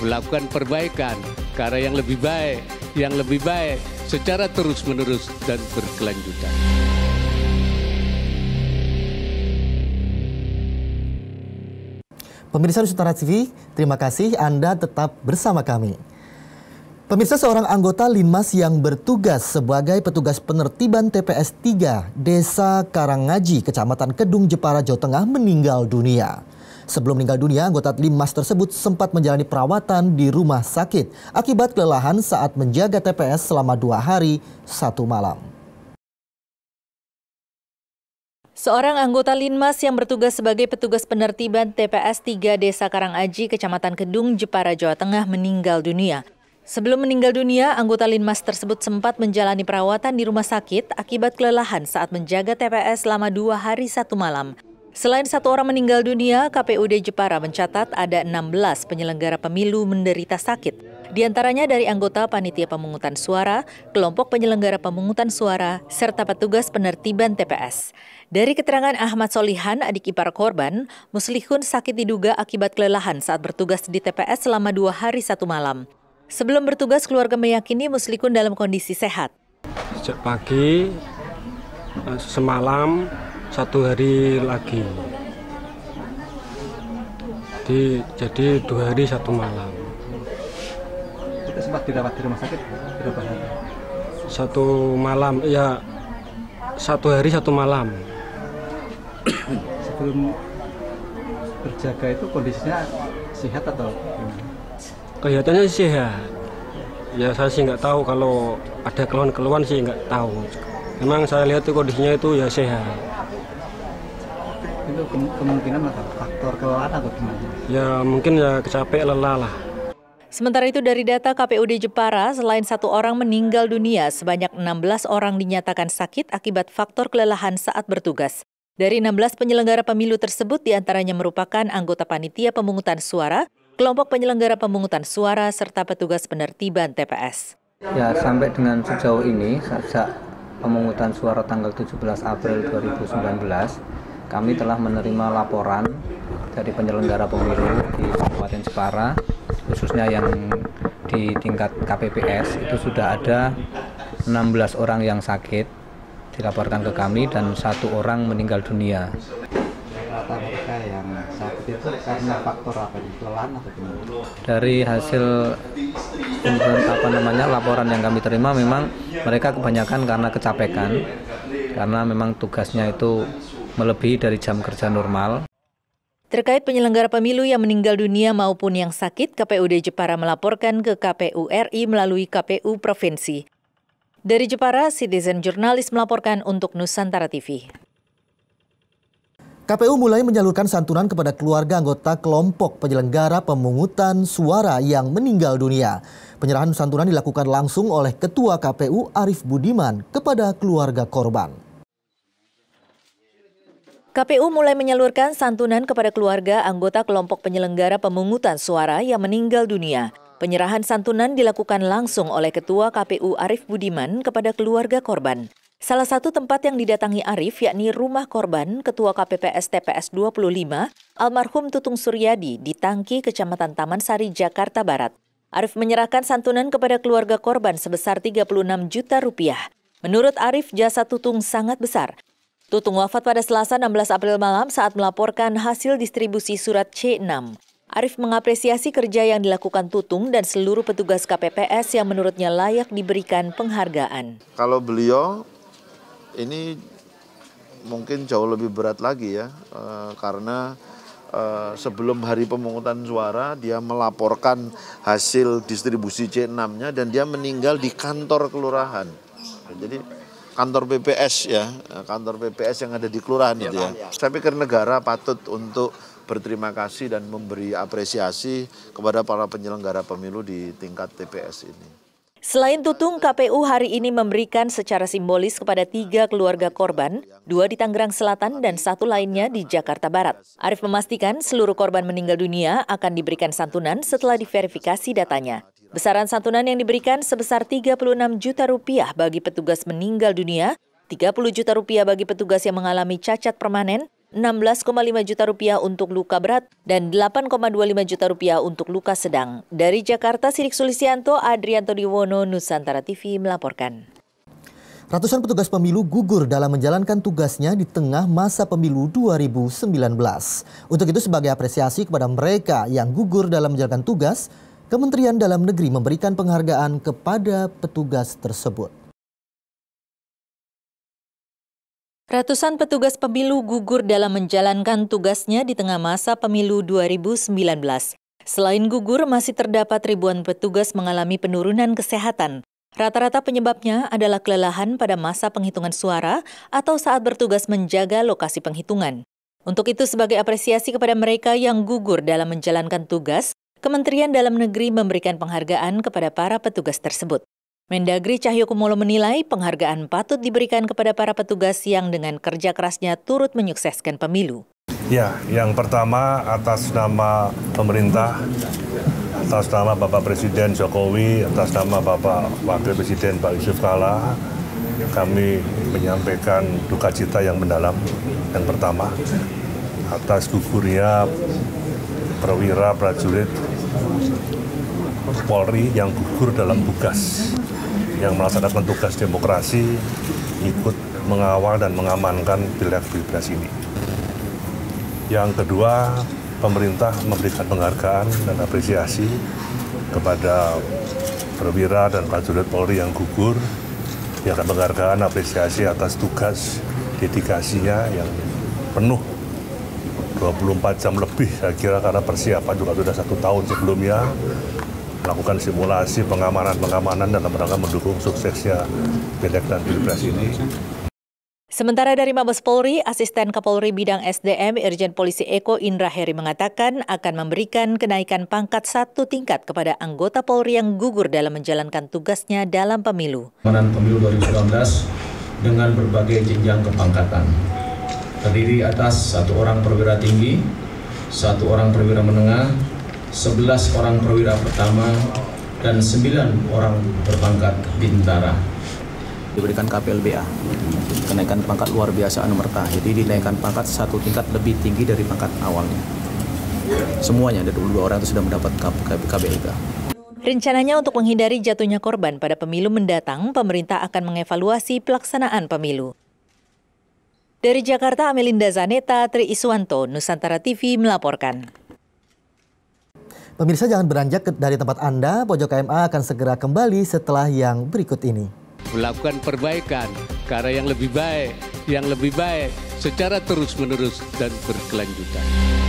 melakukan perbaikan ke arah yang lebih baik, yang lebih baik secara terus-menerus dan berkelanjutan. Pemirsa Nusantara TV, terima kasih Anda tetap bersama kami. Pemirsa seorang anggota Linmas yang bertugas sebagai petugas penertiban TPS 3 Desa Karangaji, Kecamatan Kedung Jepara, Jawa Tengah meninggal dunia. Sebelum meninggal dunia, anggota Linmas tersebut sempat menjalani perawatan di rumah sakit akibat kelelahan saat menjaga TPS selama dua hari satu malam. Seorang anggota Linmas yang bertugas sebagai petugas penertiban TPS 3 Desa Karangaji, Kecamatan Kedung, Jepara, Jawa Tengah meninggal dunia. Sebelum meninggal dunia, anggota Linmas tersebut sempat menjalani perawatan di rumah sakit akibat kelelahan saat menjaga TPS selama dua hari satu malam. Selain satu orang meninggal dunia, KPUD Jepara mencatat ada 16 penyelenggara pemilu menderita sakit. Di antaranya dari anggota panitia pemungutan suara, kelompok penyelenggara pemungutan suara, serta petugas penertiban TPS. Dari keterangan Ahmad Solihan, adik ipar korban, Muslihun sakit diduga akibat kelelahan saat bertugas di TPS selama dua hari satu malam. Sebelum bertugas, keluarga meyakini Muslikun dalam kondisi sehat. Sejak pagi, eh, semalam, satu hari lagi. Di, jadi dua hari satu malam. Kita sempat dirawat di rumah sakit berapa hari? Satu malam, ya satu hari satu malam. Sebelum berjaga itu kondisinya sehat atau gimana? Kelihatannya sehat. Ya saya sih nggak tahu kalau ada keluhan-keluhan sih nggak tahu. Memang saya lihat tuh kondisinya itu ya sehat. Itu ke- kemungkinan apa? Faktor kelelahan atau gimana? Ya mungkin ya kecapek lelah lah. Sementara itu dari data KPUD Jepara, selain satu orang meninggal dunia, sebanyak 16 orang dinyatakan sakit akibat faktor kelelahan saat bertugas. Dari 16 penyelenggara pemilu tersebut di antaranya merupakan anggota panitia pemungutan suara, kelompok penyelenggara pemungutan suara, serta petugas penertiban TPS. Ya, sampai dengan sejauh ini, sejak pemungutan suara tanggal 17 April 2019, kami telah menerima laporan dari penyelenggara pemilu di Kabupaten Jepara, khususnya yang di tingkat KPPS, itu sudah ada 16 orang yang sakit, dilaporkan ke kami, dan satu orang meninggal dunia. Mereka yang sakit itu karena faktor apa? Kelelahan atau gimana? dari hasil apa namanya laporan yang kami terima memang mereka kebanyakan karena kecapekan karena memang tugasnya itu melebihi dari jam kerja normal Terkait penyelenggara pemilu yang meninggal dunia maupun yang sakit, KPUD Jepara melaporkan ke KPU RI melalui KPU Provinsi. Dari Jepara, Citizen Jurnalis melaporkan untuk Nusantara TV. KPU mulai menyalurkan santunan kepada keluarga anggota kelompok penyelenggara pemungutan suara yang meninggal dunia. Penyerahan santunan dilakukan langsung oleh Ketua KPU Arief Budiman kepada keluarga korban. KPU mulai menyalurkan santunan kepada keluarga anggota kelompok penyelenggara pemungutan suara yang meninggal dunia. Penyerahan santunan dilakukan langsung oleh Ketua KPU Arief Budiman kepada keluarga korban. Salah satu tempat yang didatangi Arief yakni rumah korban Ketua KPPS TPS 25 almarhum Tutung Suryadi di Tangki, Kecamatan Taman Sari, Jakarta Barat. Arief menyerahkan santunan kepada keluarga korban sebesar 36 juta rupiah. Menurut Arief, jasa Tutung sangat besar. Tutung wafat pada Selasa 16 April malam saat melaporkan hasil distribusi surat C6. Arief mengapresiasi kerja yang dilakukan Tutung dan seluruh petugas KPPS yang menurutnya layak diberikan penghargaan. Kalau beliau ini mungkin jauh lebih berat lagi ya, eh, karena eh, sebelum hari pemungutan suara dia melaporkan hasil distribusi C6-nya dan dia meninggal di kantor kelurahan. Jadi kantor PPS ya, kantor PPS yang ada di kelurahan itu ya. Saya pikir negara patut untuk berterima kasih dan memberi apresiasi kepada para penyelenggara pemilu di tingkat TPS ini. Selain Tutung, KPU hari ini memberikan secara simbolis kepada tiga keluarga korban, dua di Tangerang Selatan dan satu lainnya di Jakarta Barat. Arief memastikan seluruh korban meninggal dunia akan diberikan santunan setelah diverifikasi datanya. Besaran santunan yang diberikan sebesar 36 juta rupiah bagi petugas meninggal dunia, 30 juta rupiah bagi petugas yang mengalami cacat permanen, 16,5 juta rupiah untuk luka berat, dan 8,25 juta rupiah untuk luka sedang. Dari Jakarta, Sidik Sulisianto, Adrianto Diwono, Nusantara TV melaporkan. Ratusan petugas pemilu gugur dalam menjalankan tugasnya di tengah masa pemilu 2019. Untuk itu sebagai apresiasi kepada mereka yang gugur dalam menjalankan tugas, Kementerian Dalam Negeri memberikan penghargaan kepada petugas tersebut. Ratusan petugas pemilu gugur dalam menjalankan tugasnya di tengah masa pemilu 2019. Selain gugur, masih terdapat ribuan petugas mengalami penurunan kesehatan Rata-rata penyebabnya adalah kelelahan pada masa penghitungan suara atau saat bertugas menjaga lokasi penghitungan. Untuk itu, sebagai apresiasi kepada mereka yang gugur dalam menjalankan tugas, Kementerian Dalam Negeri memberikan penghargaan kepada para petugas tersebut. Mendagri Cahyokumolo menilai penghargaan patut diberikan kepada para petugas yang dengan kerja kerasnya turut menyukseskan pemilu. Ya, yang pertama atas nama pemerintah atas nama Bapak Presiden Jokowi, atas nama Bapak Wakil Presiden Pak Yusuf Kala, kami menyampaikan duka cita yang mendalam. Yang pertama, atas gugurnya perwira prajurit Polri yang gugur dalam tugas, yang melaksanakan tugas demokrasi, ikut mengawal dan mengamankan pilek-pilpres ini. Yang kedua, pemerintah memberikan penghargaan dan apresiasi kepada perwira dan prajurit Polri yang gugur. yang akan penghargaan apresiasi atas tugas dedikasinya yang penuh 24 jam lebih saya kira karena persiapan juga sudah satu tahun sebelumnya melakukan simulasi pengamanan-pengamanan dalam rangka mendukung suksesnya Pilek dan Pilpres ini. Sementara dari Mabes Polri, Asisten Kapolri Bidang SDM Irjen Polisi Eko Indra Heri mengatakan akan memberikan kenaikan pangkat satu tingkat kepada anggota Polri yang gugur dalam menjalankan tugasnya dalam pemilu. Pemilu 2019 dengan berbagai jenjang kepangkatan. Terdiri atas satu orang perwira tinggi, satu orang perwira menengah, sebelas orang perwira pertama, dan sembilan orang berpangkat bintara. Diberikan KPLBA kenaikan pangkat luar biasa anumerta jadi dinaikkan pangkat satu tingkat lebih tinggi dari pangkat awalnya. Semuanya ada 22 orang itu sudah mendapat KPLBA Rencananya untuk menghindari jatuhnya korban pada pemilu mendatang, pemerintah akan mengevaluasi pelaksanaan pemilu. Dari Jakarta, Amelinda Zaneta, Tri Iswanto, Nusantara TV melaporkan. Pemirsa jangan beranjak dari tempat Anda, Pojok KMA akan segera kembali setelah yang berikut ini melakukan perbaikan ke arah yang lebih baik, yang lebih baik secara terus-menerus dan berkelanjutan.